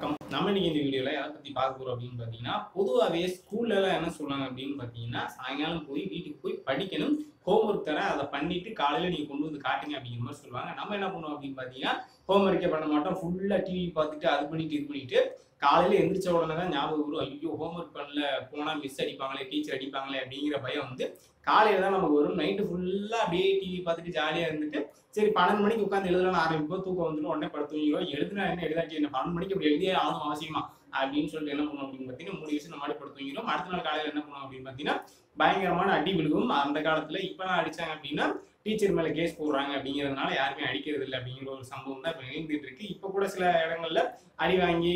வணக்கம். நம்ம இன்னைக்கு இந்த வீடியோல எதை பத்தி பார்க்க போறோம் அப்படின்னு பாத்தீங்கன்னா பொதுவாகவே ஸ்கூல்ல எல்லாம் என்ன சொல்றாங்க அப்படின்னு பாத்தீங்கன்னா சாயங்காலம் போய் வீட்டுக்கு போய் படிக்கணும் ஹோம்ஒர்க் தரேன் அதை பண்ணிட்டு காலையில நீங்க கொண்டு வந்து காட்டுங்க அப்படிங்கிற மாதிரி சொல்லுவாங்க. நம்ம என்ன பண்ணுவோம் அப்படின்னு பாத்தீங்கன்னா ஹோம்ஒர்க்கே பண்ண மாட்டோம். ஃபுல்லா டிவி பார்த்துட்டு அது பண்ணிட்டு இது பண்ணிட்டு காலையில எந்திரிச்ச உடனே தான் ஞாபகம் வரும். ஐயோ ஹோம்ஒர்க் பண்ணல போனா மிஸ் அடிப்பாங்களே டீச்சர் அடிப்பாங்களே அப்படிங்கிற பயம் வந்து காலையில தான் நமக்கு வரும். நைட்டு ஃபுல்லா அப்படியே டிவி பார்த்துட்டு ஜாலியா இருந்துட்டு சரி பன்னெண்டு மணிக்கு உட்காந்து எழுதலாம் ஆரம்பிப்போம் தூக்கம் வந்துடும் உடனே படுத்து எழுதுனா என்ன எழுதாட்டி என்ன பன்னெண்டு மணிக்கு அப்படி எழுதியே ஆகும் அவசியமா? அப்படின்னு சொல்லிட்டு என்ன பண்ணுவோம் அப்படின்னு பார்த்தீங்கன்னா மூணு விஷயம் நம்ம படுத்து அடுத்த நாள் காலையில் என்ன பண்ணுவோம் அப்படின்னு பார்த்தீங்கன்னா பயங்கரமான அடி விழுகும். அந்த காலத்துல இப்பெல்லாம் அடிச்சாங்க அப்படின்னா டீச்சர் மேல கேஸ் போடுறாங்க அப்படிங்கிறதுனால யாருமே அடிக்கிறது இல்லை அப்படிங்கிற ஒரு சம்பவம் தான் இப்போ நிகழ்ந்துட்டு இருக்கு. இப்போ கூட சில இடங்கள்ல அடி வாங்கி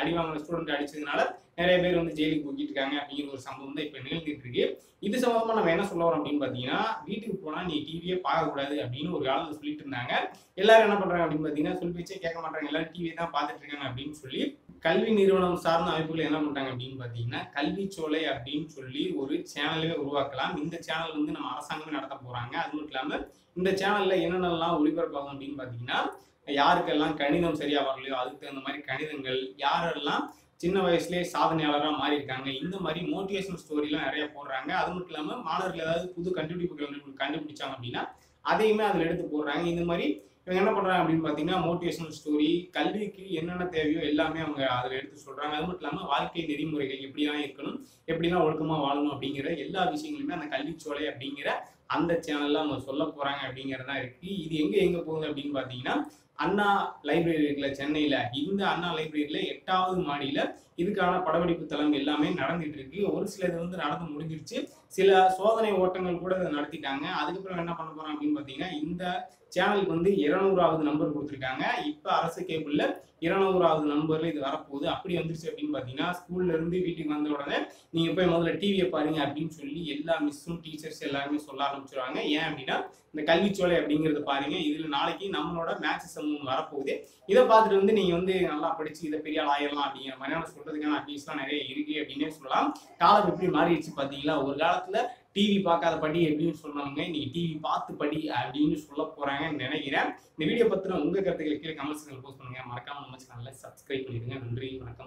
அடி வாங்கின ஸ்டூடெண்ட் அடிச்சதுனால நிறைய பேர் வந்து ஜெயிலுக்கு போக்கிட்டு இருக்காங்க அப்படிங்கிற ஒரு சம்பவம் தான் இப்போ நிகழ்ந்துட்டு இருக்கு இது சம்பந்தமா நம்ம என்ன சொல்ல வரோம் அப்படின்னு பார்த்தீங்கன்னா வீட்டுக்கு போனால் நீ டிவியே பார்க்கக்கூடாது அப்படின்னு ஒரு காலத்தில் சொல்லிட்டு இருந்தாங்க. எல்லாரும் என்ன பண்றாங்க அப்படின்னு பார்த்தீங்கன்னா சொல்லி வச்சே கேட்க மாட்டாங்க. எல்லாரும் டிவியை தான் பார்த்துட்டு இருக்காங்க அப்படின்னு சொல்லி கல்வி நிறுவனம் சார்ந்த அமைப்புகள் என்ன பண்றாங்க அப்படின்னு பார்த்தீங்கன்னா கல்வி சோலை அப்படின்னு சொல்லி ஒரு சேனலே உருவாக்கலாம். இந்த சேனல் வந்து நம்ம அரசாங்கமே நடத்த போறாங்க. அது மட்டும் இல்லாமல் இந்த சேனல்ல என்னென்னலாம் ஒளிபரப்பாகும் அப்படின்னு பார்த்தீங்கன்னா யாருக்கெல்லாம் கணிதம் சரியா வரலையோ அதுக்கு தகுந்த மாதிரி கணிதங்கள் யாரெல்லாம் சின்ன வயசுலேயே சாதனையாளராக மாறி இருக்காங்க இந்த மாதிரி மோட்டிவேஷனல் ஸ்டோரிலாம் நிறைய போடுறாங்க. அது மட்டும் இல்லாமல் மாணவர்கள் ஏதாவது புது கண்டுபிடிப்புகள் கண்டுபிடிச்சாங்க அப்படின்னா அதையுமே அதில் எடுத்து போடுறாங்க. இந்த மாதிரி இவங்க என்ன பண்ணுறாங்க அப்படின்னு பார்த்தீங்கன்னா மோட்டிவேஷனல் ஸ்டோரி கல்விக்கு என்னென்ன தேவையோ எல்லாமே அவங்க அதில் எடுத்து சொல்கிறாங்க அது மட்டும் இல்லாமல் வாழ்க்கை நெறிமுறைகள் எப்படிலாம் இருக்கணும் எப்படிலாம் ஒழுக்கமாக வாழணும் அப்படிங்கிற எல்லா விஷயங்களுமே அந்த கல்விச்சோலை அப்படிங்கிற அந்த சேனல்ல அவங்க சொல்ல போறாங்க அப்படிங்கிறதா இருக்கு. இது எங்க எங்க போகுது அப்படின்னு பார்த்தீங்கன்னா அண்ணா லைப்ரரி இருக்குல்ல சென்னையில இந்த அண்ணா லைப்ரரியில எட்டாவது மாடியில இதுக்கான படப்பிடிப்பு தளம் எல்லாமே நடந்துட்டு இருக்கு. ஒரு சில இது வந்து நடந்து முடிஞ்சிருச்சு. சில சோதனை ஓட்டங்கள் கூட இதை நடத்திட்டாங்க. அதுக்கப்புறம் என்ன பண்ண போறோம் அப்படின்னு பார்த்தீங்கன்னா இந்த சேனலுக்கு வந்து இருநூறாவது நம்பர் கொடுத்துருக்காங்க. இப்போ அரசு கேபிள்ல இருநூறாவது நம்பர்ல இது வரப்போகுது. அப்படி வந்துருச்சு அப்படின்னு பார்த்தீங்கன்னா ஸ்கூல்ல இருந்து வீட்டுக்கு வந்த உடனே நீங்க போய் முதல்ல டிவியை பாருங்க அப்படின்னு சொல்லி எல்லா மிஸ்ஸும் டீச்சர்ஸ் எல்லாருமே சொல்ல ஆரம்பிச்சிருவாங்க. ஏன் அப்படின்னா இந்த கல்விச்சோலை அப்படிங்கிறத பாருங்க இதுல நாளைக்கு நம்மளோட மேக்ஸ் சமூகம் வரப்போகுது. இதை பார்த்துட்டு வந்து நீங்க வந்து நல்லா படிச்சு இதை பெரிய ஆள் ஆயிடலாம் அப்படிங்கிற மாதிரியான சொல்றதுக்கான அட்வைஸ்லாம் நிறைய இருக்கு அப்படின்னே சொல்லலாம். காலம் எப்படி மாறிடுச்சு பாத்தீங்களா ஒரு காலத்துல டிவி பார்க்காத படி எப்படின்னு சொன்னவங்க இன்னைக்கு டிவி பார்த்து படி அப்படின்னு சொல்ல போறாங்கன்னு நினைக்கிறேன். இந்த வீடியோ பத்தின உங்க கருத்துக்களை கீழே கமெண்ட்ஸ்ல போஸ்ட் பண்ணுங்க. மறக்காம நம்ம சேனல்ல சப்ஸ்கிரைப் பண்ணிடுங்க. நன்றி வணக்கம்.